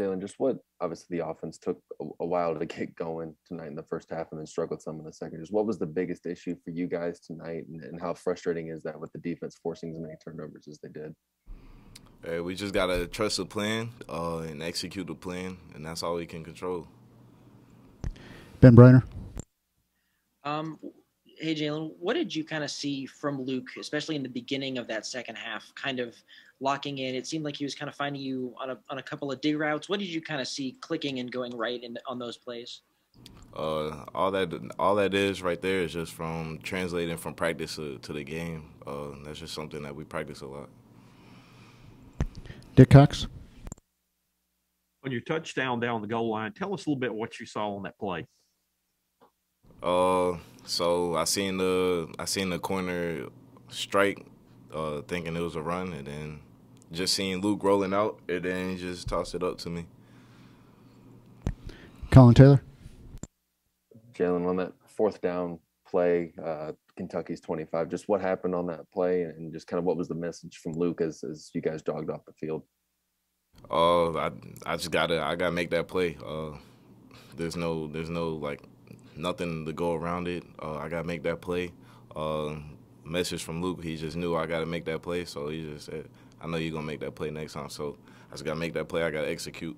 Jalen, just what obviously the offense took a, a, while to get going tonight in the first half and then struggled some in the second. Just what was the biggest issue for you guys tonight, and, and how frustrating is that with the defense forcing as many turnovers as they did? Hey, we just gotta trust the plan uh, and execute the plan, and that's all we can control. Ben Breiner. Um, hey Jalen, what did you kind of see from Luke, especially in the beginning of that second half, kind of locking in? It seemed like he was kind of finding you on a on a couple of dig routes. What did you kind of see clicking and going right in on those plays? Uh, all that all that is right there is just from translating from practice to, to the game. Uh, that's just something that we practice a lot. Dick Cox. On your touchdown down the goal line, tell us a little bit what you saw on that play. Uh, so I seen the I seen the corner strike, uh, thinking it was a run, and then just seeing Luke rolling out, and then he just tossed it up to me. Colin Taylor. Jalen, on that fourth down play, uh, Kentucky's 25. Just what happened on that play, and just kind of what was the message from Luke as, as you guys jogged off the field? Uh, I I just gotta I gotta make that play. Uh, there's no there's no like nothing to go around it. Uh, I gotta make that play. Uh, message from Luke, he just knew I gotta make that play, so he just said, "I know you're gonna make that play next time." So I just gotta make that play. I gotta execute.